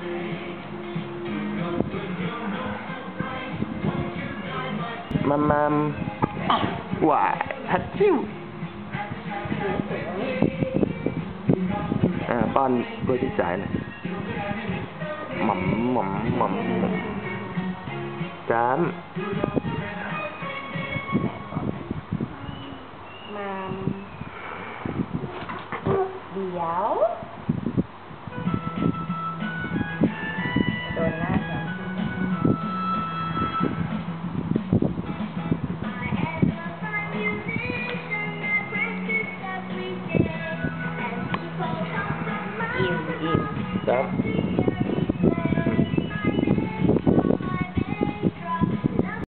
มัมมัมหวายฮัตชิวอ่าป้อนกล้วยที่จ่ายหน่อยหม่ำหม่ำหม่ำหม่ำจามมาเดี๋ยว im im stop